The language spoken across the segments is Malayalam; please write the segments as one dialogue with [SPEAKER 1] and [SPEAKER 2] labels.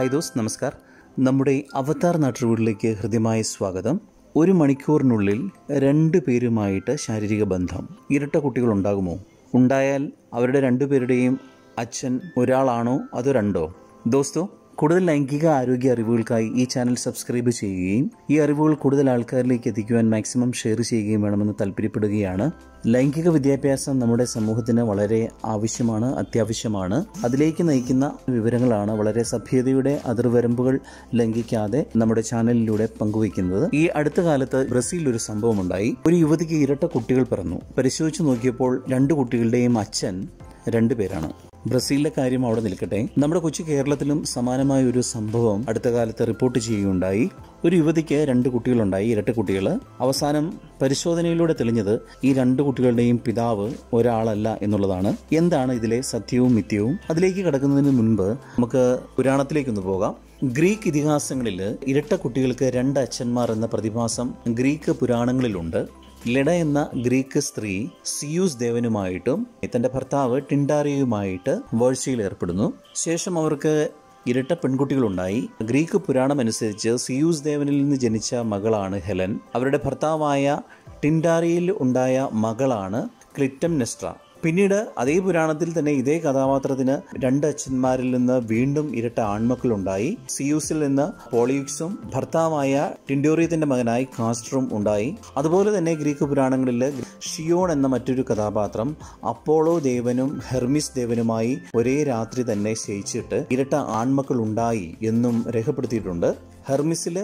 [SPEAKER 1] ഹായ് ദോസ് നമസ്കാർ. നമ്മുടെ അവതാർ നാട്ടുവീടിലേക്ക് ഹൃദ്യമായ സ്വാഗതം. ഒരു മണിക്കൂറിനുള്ളിൽ രണ്ട് പേരുമായിട്ട് ശാരീരിക ബന്ധം. ഇരട്ട കുട്ടികൾ ഉണ്ടാകുമോ ഉണ്ടായാൽ അവരുടെ രണ്ടുപേരുടെയും അച്ഛൻ ഒരാളാണോ അതോ രണ്ടോ? ദോസ്തോ കൂടുതൽ ലൈംഗിക ആരോഗ്യ അറിവുകൾക്കായി ഈ ചാനൽ സബ്സ്ക്രൈബ് ചെയ്യുകയും ഈ അറിവുകൾ കൂടുതൽ ആൾക്കാരിലേക്ക് എത്തിക്കുവാൻ മാക്സിമം ഷെയർ ചെയ്യുകയും വേണമെന്ന് താല്പര്യപ്പെടുകയാണ്. ലൈംഗിക വിദ്യാഭ്യാസം നമ്മുടെ സമൂഹത്തിന് വളരെ ആവശ്യമാണ് അത്യാവശ്യമാണ്. അതിലേക്ക് നയിക്കുന്ന വിവരങ്ങളാണ് വളരെ സഭ്യതയുടെ അതിർവരമ്പുകൾ ലംഘിക്കാതെ നമ്മുടെ ചാനലിലൂടെ പങ്കുവയ്ക്കുന്നത്. ഈ അടുത്ത കാലത്ത് ബ്രസീലിൽ ഒരു സംഭവം ഉണ്ടായി ഒരു യുവതിക്ക് ഇരട്ട കുട്ടികൾ പിറന്നു. പരിശോധിച്ചു നോക്കിയപ്പോൾ രണ്ട് കുട്ടികളുടെയും അച്ഛൻ രണ്ടു പേരാണ്. ബ്രസീലിലെ കാര്യം അവിടെ നിൽക്കട്ടെ. നമ്മുടെ കൊച്ചു കേരളത്തിലും സമാനമായ ഒരു സംഭവം അടുത്ത കാലത്ത് റിപ്പോർട്ട് ചെയ്യുകയുണ്ടായി. ഒരു യുവതിക്ക് രണ്ട് കുട്ടികളുണ്ടായി ഇരട്ട കുട്ടികൾ. അവസാനം പരിശോധനയിലൂടെ തെളിഞ്ഞത് ഈ രണ്ട് കുട്ടികളുടെയും പിതാവ് ഒരാളല്ല എന്നുള്ളതാണ്. എന്താണ് ഇതിലെ സത്യവും മിഥ്യവും? അതിലേക്ക് കടക്കുന്നതിന് മുൻപ് നമുക്ക് പുരാണത്തിലേക്കൊന്ന് പോകാം. ഗ്രീക്ക് ഇതിഹാസങ്ങളിൽ ഇരട്ട കുട്ടികൾക്ക് രണ്ട് അച്ഛന്മാർ എന്ന പ്രതിഭാസം ഗ്രീക്ക് പുരാണങ്ങളിലുണ്ട്. ലെഡ എന്ന ഗ്രീക്ക് സ്ത്രീ സിയൂസ് ദേവനുമായിട്ടും തന്റെ ഭർത്താവ് ടിൻഡാറിയുമായിട്ട് വേഴ്ചയിൽ ഏർപ്പെടുന്നു. ശേഷം അവർക്ക് ഇരട്ട പെൺകുട്ടികളുണ്ടായി. ഗ്രീക്ക് പുരാണം അനുസരിച്ച് സിയൂസ് ദേവനിൽ നിന്ന് ജനിച്ച മകളാണ് ഹെലൻ. അവരുടെ ഭർത്താവായ ടിൻഡാറിയിൽ ഉണ്ടായ മകളാണ് ക്ലിറ്റം നെസ്ട്ര പിന്നീട് അതേ പുരാണത്തിൽ തന്നെ ഇതേ കഥാപാത്രത്തിന് രണ്ട് അച്ഛന്മാരിൽ നിന്ന് വീണ്ടും ഇരട്ട ആൺമക്കളുണ്ടായി. സിയൂസിൽ നിന്ന് പോളിയുക്സും ഭർത്താവായ ടിൻഡോറിയത്തിന്റെ മകനായി കാസ്റ്ററും ഉണ്ടായി. അതുപോലെ തന്നെ ഗ്രീക്ക് പുരാണങ്ങളിൽ ഷിയോൺ എന്ന മറ്റൊരു കഥാപാത്രം അപ്പോളോ ദേവനും ഹെർമിസ് ദേവനുമായി ഒരേ രാത്രി തന്നെ ശയിച്ചിട്ട് ഇരട്ട ആൺമക്കൾ ഉണ്ടായി എന്നും രേഖപ്പെടുത്തിയിട്ടുണ്ട്. ഹെർമിസിൽ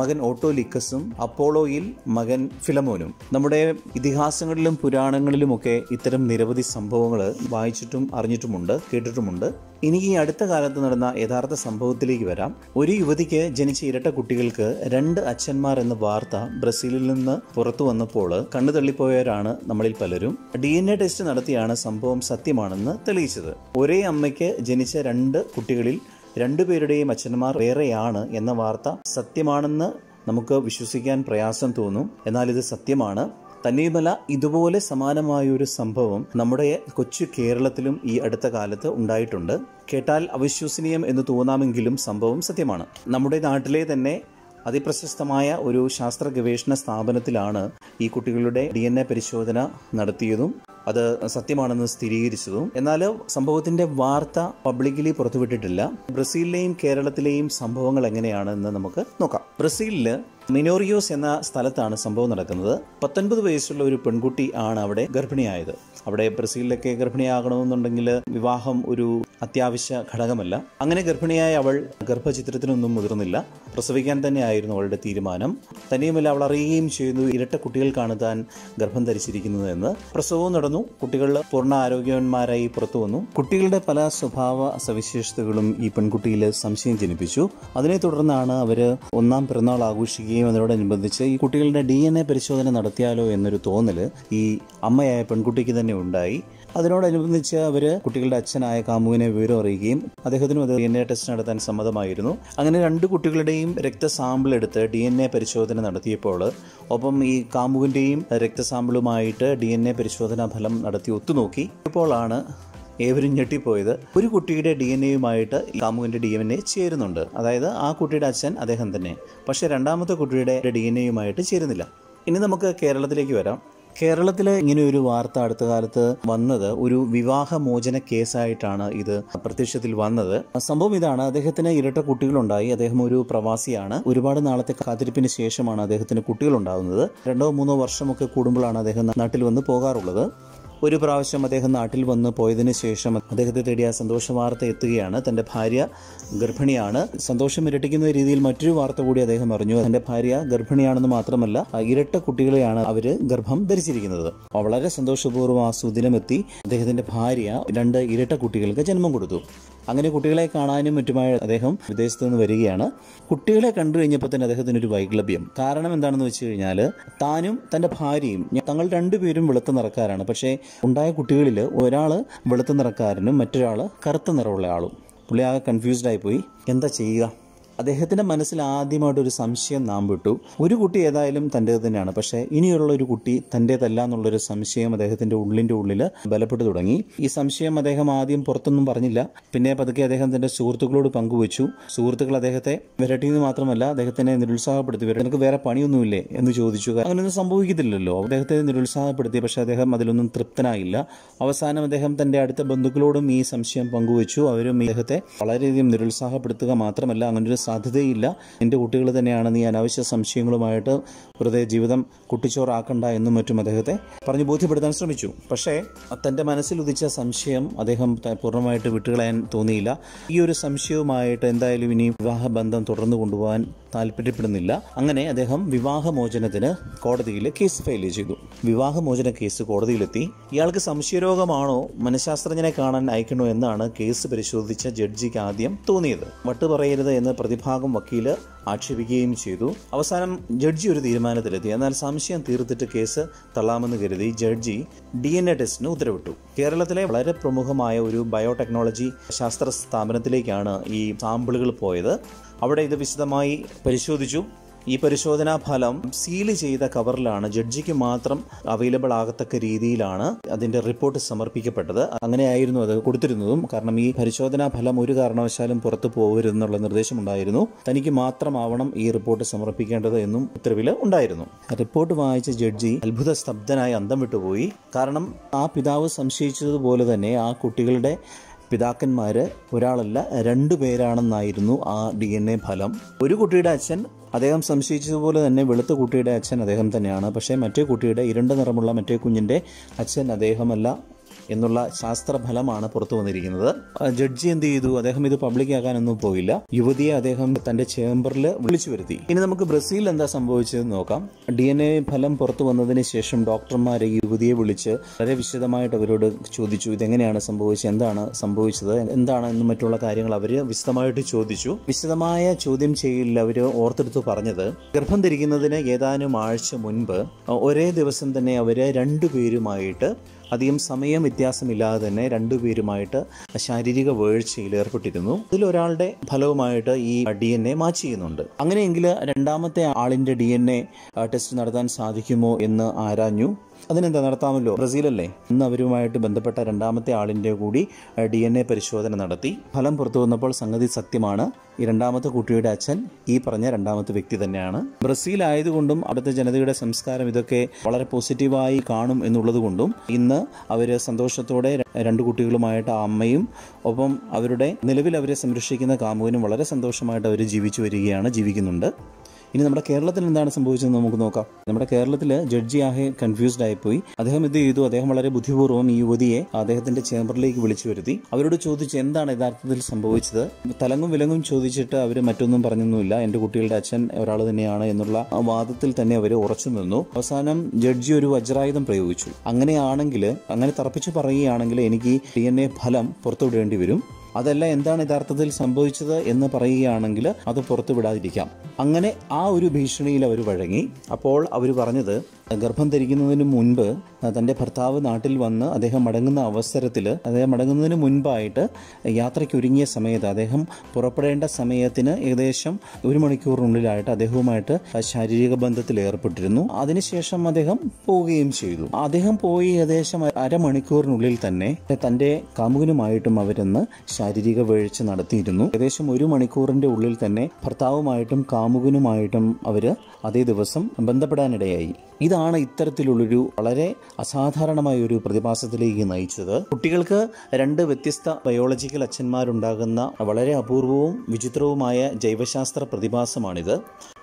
[SPEAKER 1] മകൻ ഓട്ടോലിക്കസും അപ്പോളോയിൽ മകൻ ഫിലമോനും. നമ്മുടെ ഇതിഹാസങ്ങളിലും പുരാണങ്ങളിലുമൊക്കെ ഇത്തരം നിരവധി സംഭവങ്ങൾ വായിച്ചിട്ടും അറിഞ്ഞിട്ടുമുണ്ട് കേട്ടിട്ടുമുണ്ട്. ഇനി ഈ അടുത്ത കാലത്ത് നടന്ന യഥാർത്ഥ സംഭവത്തിലേക്ക് വരാം. ഒരു യുവതിക്ക് ജനിച്ച ഇരട്ട കുട്ടികൾക്ക് രണ്ട് അച്ഛന്മാർ എന്ന വാർത്ത ബ്രസീലിൽ നിന്ന് പുറത്തു വന്നപ്പോൾ കണ്ണു തള്ളിപ്പോയവരാണ് നമ്മളിൽ പലരും. ഡി എൻ എ ടെസ്റ്റ് നടത്തിയാണ് സംഭവം സത്യമാണെന്ന് തെളിയിച്ചത്. ഒരേ അമ്മയ്ക്ക് ജനിച്ച രണ്ട് കുട്ടികളിൽ രണ്ടുപേരുടെയും അച്ഛന്മാർ വേറെയാണ് എന്ന വാർത്ത സത്യമാണെന്ന് നമുക്ക് വിശ്വസിക്കാൻ പ്രയാസം തോന്നും. എന്നാൽ ഇത് സത്യമാണ്. തന്നെയുമല്ല ഇതുപോലെ സമാനമായ ഒരു സംഭവം നമ്മുടെ കൊച്ചു കേരളത്തിലും ഈ അടുത്ത കാലത്ത് ഉണ്ടായിട്ടുണ്ട്. കേട്ടാൽ അവിശ്വസനീയം എന്ന് തോന്നാമെങ്കിലും സംഭവം സത്യമാണ്. നമ്മുടെ നാട്ടിലെ തന്നെ അതിപ്രശസ്തമായ ഒരു ശാസ്ത്ര ഗവേഷണ സ്ഥാപനത്തിലാണ് ഈ കുട്ടികളുടെ ഡി പരിശോധന നടത്തിയതും. അത് സത്യമാണെന്ന് സ്ഥിരീകരിച്ചതും. എന്നാൽ സംഭവത്തിന്റെ വാർത്ത പബ്ലിക്കലി പുറത്തുവിട്ടിട്ടില്ല. ബ്രസീലിലെയും കേരളത്തിലെയും സംഭവങ്ങൾ എങ്ങനെയാണെന്ന് നമുക്ക് നോക്കാം. ബ്രസീലിൽ മിനോറിയോസ് എന്ന സ്ഥലത്താണ് സംഭവം നടക്കുന്നത്. പത്തൊൻപത് വയസ്സുള്ള ഒരു പെൺകുട്ടി ആണ് അവിടെ ഗർഭിണിയായത്. അവിടെ ബ്രസീലിലൊക്കെ ഗർഭിണിയാകണമെന്നുണ്ടെങ്കിൽ വിവാഹം ഒരു അത്യാവശ്യ ഘടകമല്ല. അങ്ങനെ ഗർഭിണിയായ അവൾ ഗർഭചിത്രത്തിനൊന്നും മുതിർന്നില്ല. പ്രസവിക്കാൻ തന്നെയായിരുന്നു അവളുടെ തീരുമാനം. തന്നെയുമല്ല അവൾ അറിയുകയും ചെയ്യുന്നു ഇരട്ട കുട്ടികൾക്കാണ് താൻ ഗർഭം ധരിച്ചിരിക്കുന്നതെന്ന് പ്രസവവും നടന്നു. കുട്ടികൾ പൂർണ ആരോഗ്യവാന്മാരായി പുറത്തു വന്നു. കുട്ടികളുടെ പല സ്വഭാവ സവിശേഷതകളും ഈ പെൺകുട്ടിയിൽ സംശയം ജനിപ്പിച്ചു. അതിനെ തുടർന്നാണ് അവർ ഒന്നാം പിറന്നാൾ ആഘോഷിക്കുകയും അതിനോടനുബന്ധിച്ച് ഈ കുട്ടികളുടെ ഡി എൻ എ പരിശോധന നടത്തിയാലോ എന്നൊരു തോന്നൽ ഈ അമ്മയായ പെൺകുട്ടിക്ക് തന്നെ ഉണ്ടായി. അതിനോടനുബന്ധിച്ച് അവർ കുട്ടികളുടെ അച്ഛനായ കാമുവിനെ വിവരം അറിയുകയും അദ്ദേഹത്തിനും അത് ഡി എൻ എ ടെസ്റ്റ് നടത്താൻ സമ്മതമായിരുന്നു. അങ്ങനെ രണ്ട് കുട്ടികളുടെയും രക്തസാമ്പിൾ എടുത്ത് ഡി എൻ എ പരിശോധന നടത്തിയപ്പോൾ ഒപ്പം ഈ കാമുവിന്റെയും രക്തസാമ്പിളുമായിട്ട് ഡി എൻ എ പരിശോധനാ ഫലം നടത്തി ഒത്തുനോക്കി. ഇപ്പോഴാണ് ഏവരും ഞെട്ടിപ്പോയത് ഒരു കുട്ടിയുടെ ഡി എൻ എയുമായിട്ട് കാമുവിന്റെ ഡി എൻ എ ചേരുന്നുണ്ട്. അതായത് ആ കുട്ടിയുടെ അച്ഛൻ അദ്ദേഹം തന്നെ. പക്ഷേ രണ്ടാമത്തെ കുട്ടിയുടെ ഡി എൻ എയുമായിട്ട് ചേരുന്നില്ല. ഇനി നമുക്ക് കേരളത്തിലേക്ക് വരാം. കേരളത്തിൽ ഇങ്ങനെ ഒരു വാർത്ത അടുത്ത കാലത്ത് വന്നത് ഒരു വിവാഹമോചന കേസായിട്ടാണ് ഇത് പ്രത്യക്ഷത്തിൽ വന്നത്. സംഭവം ഇതാണ്. അദ്ദേഹത്തിന് ഇരട്ട കുട്ടികളുണ്ടായി. അദ്ദേഹം ഒരു പ്രവാസിയാണ്. ഒരുപാട് നാളത്തെ കാത്തിരിപ്പിന് ശേഷമാണ് അദ്ദേഹത്തിന് കുട്ടികളുണ്ടാകുന്നത് രണ്ടോ മൂന്നോ വർഷമൊക്കെ കൂടുമ്പോഴാണ് അദ്ദേഹം നാട്ടിൽ വന്ന് പോകാറുള്ളത്. ഒരു പ്രാവശ്യം അദ്ദേഹം നാട്ടിൽ വന്ന് പോയതിനു ശേഷം അദ്ദേഹത്തെ തേടിയ സന്തോഷ വാർത്ത എത്തുകയാണ്. തന്റെ ഭാര്യ ഗർഭിണിയാണ്. സന്തോഷം ഇരട്ടിക്കുന്ന രീതിയിൽ മറ്റൊരു വാർത്ത കൂടി അദ്ദേഹം അറിഞ്ഞു. തന്റെ ഭാര്യ ഗർഭിണിയാണെന്ന് മാത്രമല്ല ഇരട്ട കുട്ടികളെയാണ് അവർ ഗർഭം ധരിച്ചിരിക്കുന്നത്. വളരെ സന്തോഷപൂർവം ആ സുദിനമെത്തി അദ്ദേഹത്തിന്റെ ഭാര്യ രണ്ട് ഇരട്ട കുട്ടികൾക്ക് ജന്മം കൊടുത്തു. അങ്ങനെ കുട്ടികളെ കാണാനും മറ്റുമായി അദ്ദേഹം വിദേശത്ത് നിന്ന് വരികയാണ്. കുട്ടികളെ കണ്ടു കഴിഞ്ഞപ്പോൾ തന്നെ അദ്ദേഹത്തിന് ഒരു വൈക്ലഭ്യം കാരണം എന്താണെന്ന് വെച്ച് കഴിഞ്ഞാൽ താനും തന്റെ ഭാര്യയും തങ്ങൾ രണ്ടുപേരും വെളുത്ത നിറക്കാരാണ്. പക്ഷേ ഉണ്ടായ കുട്ടികളിൽ ഒരാൾ വെളുത്ത നിറക്കാരനും മറ്റൊരാൾ കറുത്ത നിറമുള്ള ആളും. പുള്ളി ആകെ കൺഫ്യൂസ്ഡ് ആയിപ്പോയി എന്താ ചെയ്യുക? അദ്ദേഹത്തിന്റെ മനസ്സിൽ ആദ്യമായിട്ടൊരു സംശയം നാം വിട്ടു. ഒരു കുട്ടി ഏതായാലും തന്റേത് തന്നെയാണ്. പക്ഷേ ഇനിയുള്ള ഒരു കുട്ടി തന്റേതല്ല എന്നുള്ളൊരു സംശയം അദ്ദേഹത്തിന്റെ ഉള്ളിന്റെ ഉള്ളിൽ ബലപ്പെട്ടു തുടങ്ങി. ഈ സംശയം അദ്ദേഹം ആദ്യം പുറത്തൊന്നും പറഞ്ഞില്ല. പിന്നെ പതുക്കെ അദ്ദേഹം തന്റെ സുഹൃത്തുക്കളോട് പങ്കുവച്ചു. സുഹൃത്തുക്കൾ അദ്ദേഹത്തെ വിരട്ടിയെന്ന് മാത്രമല്ല അദ്ദേഹത്തിനെ നിരുത്സാഹപ്പെടുത്തി. വരും നിനക്ക് വേറെ പണിയൊന്നുമില്ലേ? എന്ന് ചോദിച്ചു. അങ്ങനെയൊന്നും സംഭവിക്കത്തില്ലല്ലോ. അദ്ദേഹത്തെ നിരുത്സാഹപ്പെടുത്തി. പക്ഷേ അദ്ദേഹം അതിലൊന്നും തൃപ്തനായില്ല. അവസാനം അദ്ദേഹം തന്റെ അടുത്ത ബന്ധുക്കളോടും ഈ സംശയം പങ്കുവച്ചു. അവരും അദ്ദേഹത്തെ വളരെയധികം നിരുത്സാഹപ്പെടുത്തുക മാത്രമല്ല അങ്ങനൊരു സാധ്യതയില്ല. എന്റെ കുട്ടികൾ തന്നെയാണ് നീ അനാവശ്യ സംശയങ്ങളുമായിട്ട് വെറുതെ ജീവിതം കുട്ടിച്ചോറാക്കണ്ട എന്നും മറ്റും അദ്ദേഹത്തെ പറഞ്ഞു ബോധ്യപ്പെടുത്താൻ ശ്രമിച്ചു. പക്ഷേ തന്റെ മനസ്സിൽ ഉദിച്ച സംശയം അദ്ദേഹം പൂർണമായിട്ട് വിട്ടുകളയാൻ തോന്നിയില്ല. ഈ ഒരു സംശയവുമായിട്ട് എന്തായാലും ഇനി വിവാഹബന്ധം തുടർന്നു കൊണ്ടുപോകാൻ താല്പര്യപ്പെടുന്നില്ല. അങ്ങനെ അദ്ദേഹം വിവാഹമോചനത്തിന് കോടതിയിൽ കേസ് ഫയൽ ചെയ്തു. വിവാഹമോചന കേസ് കോടതിയിലെത്തി. ഇയാൾക്ക് സംശയരോഗമാണോ മനഃശാസ്ത്രജ്ഞനെ കാണാൻ അയക്കണോ എന്നാണ് കേസ് പരിശോധിച്ച ജഡ്ജിക്ക് ആദ്യം തോന്നിയത്. വട്ട് പറയരുത് എന്ന് പ്രതിഭാഗം വക്കീൽ ആക്ഷേപിക്കുകയും ചെയ്തു. അവസാനം ജഡ്ജി ഒരു തീരുമാനത്തിലെത്തി. എന്നാൽ സംശയം തീർത്തിട്ട് കേസ് തള്ളാമെന്ന് കരുതി ജഡ്ജി ഡി എൻ എ ടെസ്റ്റിന് ഉത്തരവിട്ടു. കേരളത്തിലെ വളരെ പ്രമുഖമായ ഒരു ബയോടെക്നോളജി ശാസ്ത്ര സ്ഥാപനത്തിലേക്കാണ് ഈ സാമ്പിളുകൾ പോയത്. അവിടെ ഇത് വിശദമായി പരിശോധിച്ചു. ഈ പരിശോധനാ ഫലം സീൽ ചെയ്ത കവറിലാണ്. ജഡ്ജിക്ക് മാത്രം അവൈലബിൾ ആകത്തക്ക രീതിയിലാണ് അതിന്റെ റിപ്പോർട്ട് സമർപ്പിക്കപ്പെട്ടത്. അങ്ങനെയായിരുന്നു അത് കൊടുത്തിരുന്നതും. കാരണം ഈ പരിശോധനാ ഫലം ഒരു കാരണവശാലും പുറത്തു പോകരുതെന്നുള്ള നിർദ്ദേശമുണ്ടായിരുന്നു. തനിക്ക് മാത്രമാവണം ഈ റിപ്പോർട്ട് സമർപ്പിക്കേണ്ടത് എന്നും ഉത്തരവിൽ ഉണ്ടായിരുന്നു. റിപ്പോർട്ട് വായിച്ച ജഡ്ജി അത്ഭുത സ്തബ്ധനായി അന്തം വിട്ടുപോയി. കാരണം ആ പിതാവ് സംശയിച്ചതുപോലെ തന്നെ ആ കുട്ടികളുടെ പിതാക്കന്മാര് ഒരാളല്ല രണ്ടു പേരാണെന്നായിരുന്നു ആ ഡി എൻ എ ഫലം. ഒരു കുട്ടിയുടെ അച്ഛൻ അദ്ദേഹം സംശയിച്ചതുപോലെ തന്നെ വെളുത്ത കുട്ടിയുടെ അച്ഛൻ അദ്ദേഹം തന്നെയാണ്. പക്ഷേ മറ്റേ കുട്ടിയുടെ ഇരുണ്ട നിറമുള്ള മറ്റേ കുഞ്ഞിന്റെ അച്ഛൻ അദ്ദേഹമല്ല. എന്നുള്ള ശാസ്ത്രഫലമാണ് പുറത്തു വന്നിരിക്കുന്നത്. ജഡ്ജി എന്ത് ചെയ്തു? അദ്ദേഹം ഇത് പബ്ലിക് ആകാനൊന്നും പോയില്ല. യുവതിയെ അദ്ദേഹം തന്റെ ചേംബറിൽ വിളിച്ചു വരുത്തി. ഇനി നമുക്ക് ബ്രസീലിൽ എന്താ സംഭവിച്ചതെന്ന് നോക്കാം. ഡി എൻ എ ഫലം പുറത്തു വന്നതിന് ശേഷം ഡോക്ടർമാരെ യുവതിയെ വിളിച്ച് വളരെ വിശദമായിട്ട് അവരോട് ചോദിച്ചു. ഇതെങ്ങനെയാണ് സംഭവിച്ചത്? എന്താണ് സംഭവിച്ചത്? എന്താണ് എന്നും മറ്റുള്ള കാര്യങ്ങൾ അവർ വിശദമായിട്ട് ചോദിച്ചു. വിശദമായ ചോദ്യം ചെയ്യലിൽ അവർ ഓർത്തെടുത്ത് പറഞ്ഞത് ഗർഭം ധരിക്കുന്നതിന് ഏതാനും ആഴ്ച മുൻപ് ഒരേ ദിവസം തന്നെ അവർ രണ്ടുപേരുമായിട്ട് അധികം സമയം വ്യത്യാസമില്ലാതെ തന്നെ രണ്ടുപേരുമായിട്ട് ശാരീരിക വേഴ്ചയിൽ ഏർപ്പെട്ടിരുന്നു. ഇതിലൊരാളുടെ ഫലവുമായിട്ട് ഈ ഡി എൻ എ മാച്ച് ചെയ്യുന്നുണ്ട്. അങ്ങനെയെങ്കിൽ രണ്ടാമത്തെ ആളിന്റെ ഡി എൻ എ ടെസ്റ്റ് നടത്താൻ സാധിക്കുമോ എന്ന് ആരാഞ്ഞു? അതിനെന്താ നടത്താമല്ലോ? ബ്രസീലല്ലേ? ഇന്ന് അവരുമായിട്ട് ബന്ധപ്പെട്ട രണ്ടാമത്തെ ആളിന്റെ കൂടി ഡി എൻ എ പരിശോധന നടത്തി. ഫലം പുറത്തു വന്നപ്പോൾ സംഗതി സത്യമാണ്. ഈ രണ്ടാമത്തെ കുട്ടിയുടെ അച്ഛൻ ഈ പറഞ്ഞ രണ്ടാമത്തെ വ്യക്തി തന്നെയാണ്. ബ്രസീൽ ആയതുകൊണ്ടും അവിടുത്തെ ജനതയുടെ സംസ്കാരം ഇതൊക്കെ വളരെ പോസിറ്റീവായി കാണും എന്നുള്ളതുകൊണ്ടും ഇന്ന് അവർ സന്തോഷത്തോടെ രണ്ട് കുട്ടികളുമായിട്ട് ആ അമ്മയും ഒപ്പം അവരുടെ നിലവിൽ അവരെ സംരക്ഷിക്കുന്ന കാമുകനും വളരെ സന്തോഷമായിട്ട് അവർ ജീവിച്ചു വരികയാണ് ജീവിക്കുന്നുണ്ട്. ഇനി നമ്മുടെ കേരളത്തിൽ എന്താണ് സംഭവിച്ചതെന്ന് നമുക്ക് നോക്കാം. നമ്മുടെ കേരളത്തിൽ ജഡ്ജി ആകെ കൺഫ്യൂസ്ഡ് ആയിപ്പോയി. അദ്ദേഹം ഇത് ചെയ്തു? അദ്ദേഹം വളരെ ബുദ്ധിപൂർവം ഈ യുവതിയെ അദ്ദേഹത്തിന്റെ ചേംബറിലേക്ക് വിളിച്ചു വരുത്തി. അവരോട് ചോദിച്ചു എന്താണ് യഥാർത്ഥത്തിൽ സംഭവിച്ചത്? തലങ്ങും വിലങ്ങും ചോദിച്ചിട്ട് അവർ മറ്റൊന്നും പറഞ്ഞൊന്നുമില്ല. എന്റെ കുട്ടികളുടെ അച്ഛൻ ഒരാൾ തന്നെയാണ് എന്നുള്ള വാദത്തിൽ തന്നെ അവർ ഉറച്ചു നിന്നു. അവസാനം ജഡ്ജി ഒരു വജ്രായുധം പ്രയോഗിച്ചു. അങ്ങനെയാണെങ്കിൽ അങ്ങനെ തറപ്പിച്ച് പറയുകയാണെങ്കിൽ എനിക്ക് ഡി എൻ എ ഫലം പുറത്തുവിടേണ്ടി വരും. അതല്ല എന്താണ് യഥാർത്ഥത്തിൽ സംഭവിച്ചത് എന്ന് പറയുകയാണെങ്കിൽ അത് പുറത്തു വിടാതിരിക്കാം അങ്ങനെ ആ ഒരു ഭീഷണിയിൽ അവർ വഴങ്ങി. അപ്പോൾ അവർ പറഞ്ഞത് ഗർഭം ധരിക്കുന്നതിന് മുൻപ് തന്റെ ഭർത്താവ് നാട്ടിൽ വന്ന് അദ്ദേഹം മടങ്ങുന്ന അവസരത്തിൽ അദ്ദേഹം മടങ്ങുന്നതിന് മുൻപായിട്ട് യാത്രയ്ക്ക് ഒരുങ്ങിയ സമയത്ത് അദ്ദേഹം പുറപ്പെടേണ്ട സമയത്തിന് ഏകദേശം ഒരു മണിക്കൂറിനുള്ളിലായിട്ട് അദ്ദേഹവുമായിട്ട് ശാരീരിക ബന്ധത്തിൽ ഏർപ്പെട്ടിരുന്നു. അതിനുശേഷം അദ്ദേഹം പോവുകയും ചെയ്തു. അദ്ദേഹം പോയി ഏകദേശം അരമണിക്കൂറിനുള്ളിൽ തന്നെ തന്റെ കാമുകനുമായിട്ടും അവരെന്ന് ശാരീരിക വീഴ്ച നടത്തിയിരുന്നു. ഏകദേശം ഒരു മണിക്കൂറിന്റെ ഉള്ളിൽ തന്നെ ഭർത്താവുമായിട്ടും കാമുകനുമായിട്ടും അവർ അതേ ദിവസം ബന്ധപ്പെടാനിടയായി. ഇതാണ് ഇത്തരത്തിലുള്ളൊരു വളരെ അസാധാരണമായ ഒരു പ്രതിഭാസത്തിലേക്ക് നയിച്ചത്. കുട്ടികൾക്ക് രണ്ട് വ്യത്യസ്ത ബയോളജിക്കൽ അച്ഛന്മാരുണ്ടാകുന്ന വളരെ അപൂർവവും വിചിത്രവുമായ ജൈവശാസ്ത്ര പ്രതിഭാസമാണിത്.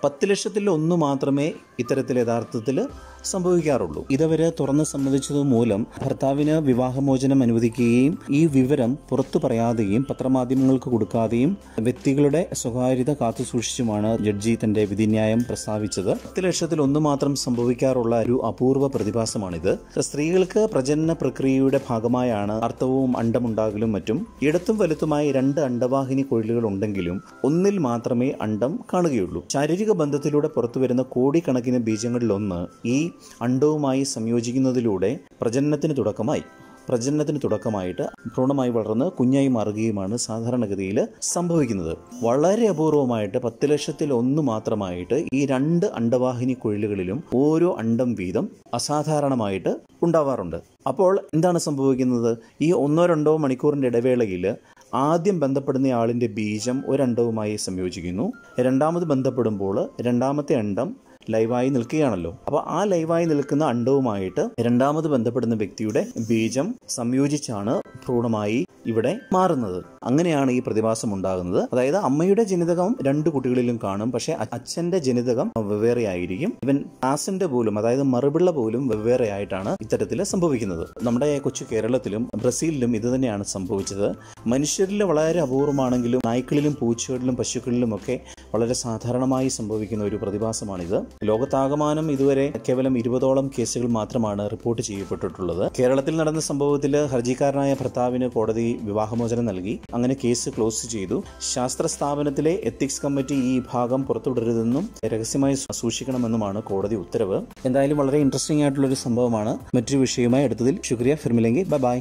[SPEAKER 1] പത്ത് ലക്ഷത്തിൽ ഒന്ന് മാത്രമേ ഇത്തരത്തിൽ യഥാർത്ഥത്തിൽ സംഭവിക്കാറുള്ളൂ. ഇതവരെ തുറന്ന് സമ്മതിച്ചത് മൂലം ഭർത്താവിന് വിവാഹമോചനം അനുവദിക്കുകയും ഈ വിവരം പുറത്തു പറയാതെയും പത്രമാധ്യമങ്ങൾക്ക് കൊടുക്കാതെയും വ്യക്തികളുടെ സ്വകാര്യത കാത്തുസൂക്ഷിച്ചുമാണ് ജഡ്ജി തന്റെ വിധിന്യായം പ്രസ്താവിച്ചത്. പത്ത് ലക്ഷത്തിൽ ഒന്ന് മാത്രം സംഭവിക്കാറുള്ള ഒരു അപൂർവ പ്രതിഭാസമാണിത്. സ്ത്രീകൾക്ക് പ്രജനന പ്രക്രിയയുടെ ഭാഗമായാണ് അർത്ഥവും അണ്ടമുണ്ടാകലും മറ്റും. ഇടത്തും വലുത്തുമായി രണ്ട് അണ്ടവാഹിനി കൊഴിലുകൾ ഉണ്ടെങ്കിലും ഒന്നിൽ മാത്രമേ അണ്ടം കാണുകയുള്ളൂ. ശാരീരിക ബന്ധത്തിലൂടെ പുറത്തുവരുന്ന കോടിക്കണക്കിന് ബീജങ്ങളിലൊന്ന് ഈ അണ്ടവുമായി സംയോജിക്കുന്നതിലൂടെ പ്രജനനത്തിന് തുടക്കമായി. പ്രജനനത്തിന് തുടക്കമായിട്ട് ഭ്രൂണമായി വളർന്ന് കുഞ്ഞായി മാറുകയുമാണ് സാധാരണഗതിയിൽ സംഭവിക്കുന്നത്. വളരെ അപൂർവമായിട്ട് പത്ത് ലക്ഷത്തിൽ ഒന്ന് മാത്രമായിട്ട് ഈ രണ്ട് അണ്ടവാഹിനി കുഴലുകളിലും ഓരോ അണ്ടം വീതം അസാധാരണമായിട്ട് ഉണ്ടാവാറുണ്ട്. അപ്പോൾ എന്താണ് സംഭവിക്കുന്നത്? ഈ ഒന്നോ രണ്ടോ മണിക്കൂറിന്റെ ഇടവേളയിൽ ആദ്യം ബന്ധപ്പെടുന്ന ആളിന്റെ ബീജം ഒരണ്ടവുമായി സംയോജിക്കുന്നു. രണ്ടാമത് ബന്ധപ്പെടുമ്പോൾ രണ്ടാമത്തെ അണ്ടം ലൈവായി നിൽക്കുകയാണല്ലോ. അപ്പോൾ ആ ലൈവായി നിൽക്കുന്ന അണ്ടവുമായിട്ട് രണ്ടാമത് ബന്ധപ്പെടുന്ന വ്യക്തിയുടെ ബീജം സംയോജിച്ചാണ് ഭ്രൂണമായി ഇവിടെ മാറുന്നത്. അങ്ങനെയാണ് ഈ പ്രതിഭാസം ഉണ്ടാകുന്നത്. അതായത് അമ്മയുടെ ജനിതകം രണ്ട് കുട്ടികളിലും കാണും. പക്ഷേ അച്ഛന്റെ ജനിതകം വെവ്വേറെ ആയിരിക്കും. ഇവൻ ആസിന്റെ പോലും അതായത് മറുപിള്ള പോലും വെവ്വേറെ ആയിട്ടാണ് ഇത്തരത്തിൽ സംഭവിക്കുന്നത്. നമ്മുടെ കൊച്ചു കേരളത്തിലും ബ്രസീലിലും ഇത് തന്നെയാണ് സംഭവിച്ചത്. മനുഷ്യരിൽ വളരെ അപൂർവമാണെങ്കിലും നായ്ക്കളിലും പൂച്ചകളിലും പശുക്കളിലും ഒക്കെ വളരെ സാധാരണമായി സംഭവിക്കുന്ന ഒരു പ്രതിഭാസമാണിത്. ലോകത്താകമാനം ഇതുവരെ കേവലം ഇരുപതോളം കേസുകൾ മാത്രമാണ് റിപ്പോർട്ട് ചെയ്യപ്പെട്ടിട്ടുള്ളത്. കേരളത്തിൽ നടന്ന സംഭവത്തിൽ ഹർജിക്കാരനായ ഭർത്താവിന് കോടതി വിവാഹമോചനം നൽകി. അങ്ങനെ കേസ് ക്ലോസ് ചെയ്തു. ശാസ്ത്ര സ്ഥാപനത്തിലെ എത്തിക്സ് കമ്മിറ്റി ഈ ഭാഗം പുറത്തുവിടരുതെന്നും രഹസ്യമായി സൂക്ഷിക്കണമെന്നുമാണ് കോടതി ഉത്തരവ്. എന്തായാലും വളരെ ഇൻട്രസ്റ്റിംഗ് ആയിട്ടുള്ള ഒരു സംഭവമാണ്. മറ്റൊരു വിഷയവുമായി അടുത്തതിൽ. ശുക്രിയ ഫിർമിലെങ്കിൽ ബൈ ബൈ